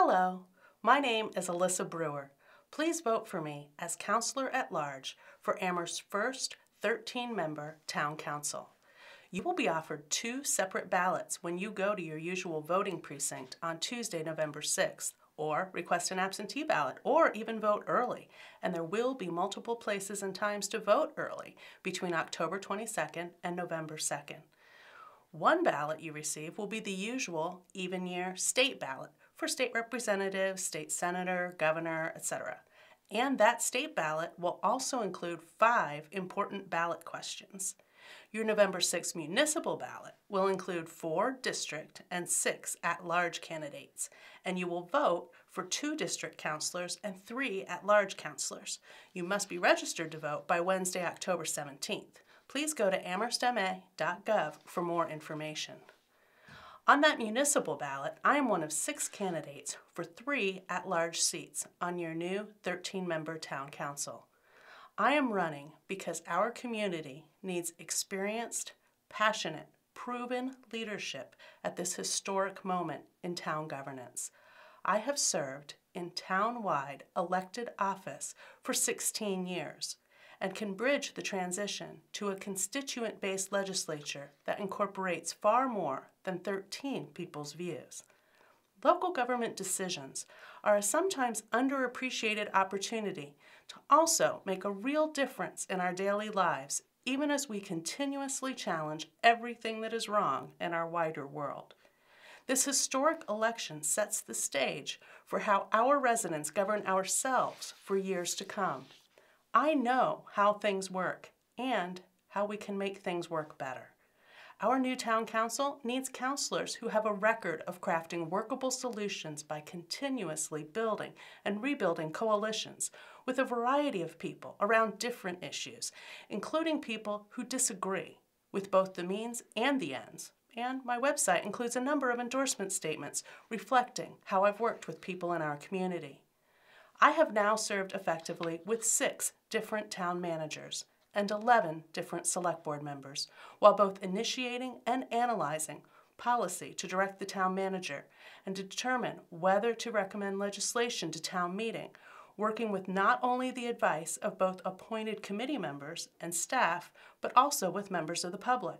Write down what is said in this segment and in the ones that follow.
Hello, my name is Alisa Brewer. Please vote for me as Councilor at Large for Amherst's first 13-member Town Council. You will be offered two separate ballots when you go to your usual voting precinct on Tuesday, November 6th, or request an absentee ballot, or even vote early. And there will be multiple places and times to vote early between October 22nd and November 2nd. One ballot you receive will be the usual even year state ballot for state representative, state senator, governor, etc. And that state ballot will also include five important ballot questions. Your November 6 municipal ballot will include four district and six at-large candidates, and you will vote for two district councilors and three at-large councilors. You must be registered to vote by Wednesday, October 17th please go to amherstma.gov for more information. On that municipal ballot, I am one of six candidates for three at-large seats on your new 13-member town council. I am running because our community needs experienced, passionate, proven leadership at this historic moment in town governance. I have served in town-wide elected office for 16 years and can bridge the transition to a constituent-based legislature that incorporates far more than 13 people's views. Local government decisions are a sometimes underappreciated opportunity to also make a real difference in our daily lives, even as we continuously challenge everything that is wrong in our wider world. This historic election sets the stage for how our residents govern ourselves for years to come. I know how things work and how we can make things work better. Our new town council needs councilors who have a record of crafting workable solutions by continuously building and rebuilding coalitions with a variety of people around different issues, including people who disagree with both the means and the ends. And my website includes a number of endorsement statements reflecting how I've worked with people in our community. I have now served effectively with six different town managers and 11 different select board members, while both initiating and analyzing policy to direct the town manager and to determine whether to recommend legislation to town meeting, working with not only the advice of both appointed committee members and staff, but also with members of the public.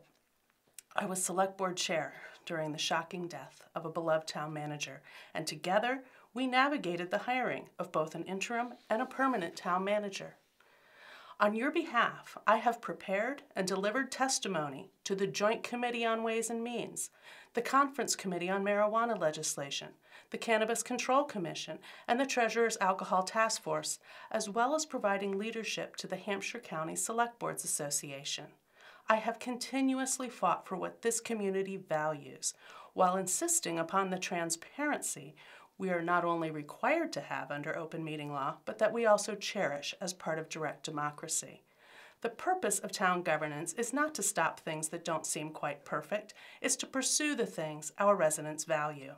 I was select board chair during the shocking death of a beloved town manager, and together we navigated the hiring of both an interim and a permanent town manager. On your behalf, I have prepared and delivered testimony to the Joint Committee on Ways and Means, the Conference Committee on Marijuana Legislation, the Cannabis Control Commission, and the Treasurer's Alcohol Task Force, as well as providing leadership to the Hampshire County Select Boards Association. I have continuously fought for what this community values, while insisting upon the transparency we are not only required to have under open meeting law, but that we also cherish as part of direct democracy. The purpose of town governance is not to stop things that don't seem quite perfect, it's to pursue the things our residents value.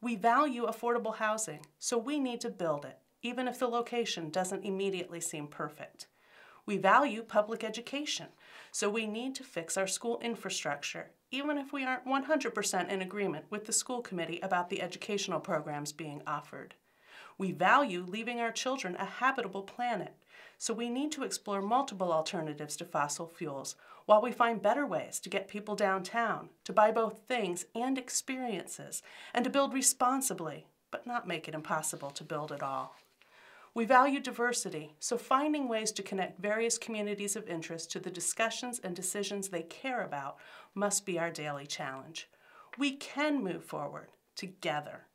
We value affordable housing, so we need to build it, even if the location doesn't immediately seem perfect. We value public education, so we need to fix our school infrastructure, even if we aren't 100% in agreement with the school committee about the educational programs being offered. We value leaving our children a habitable planet, so we need to explore multiple alternatives to fossil fuels while we find better ways to get people downtown, to buy both things and experiences, and to build responsibly, but not make it impossible to build at all. We value diversity, so finding ways to connect various communities of interest to the discussions and decisions they care about must be our daily challenge. We can move forward together.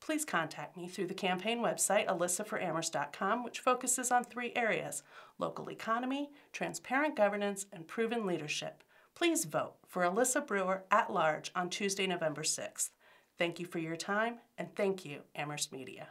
Please contact me through the campaign website, alisaforamherst.com, which focuses on three areas, local economy, transparent governance, and proven leadership. Please vote for Alisa Brewer at large on Tuesday, November 6th. Thank you for your time, and thank you, Amherst Media.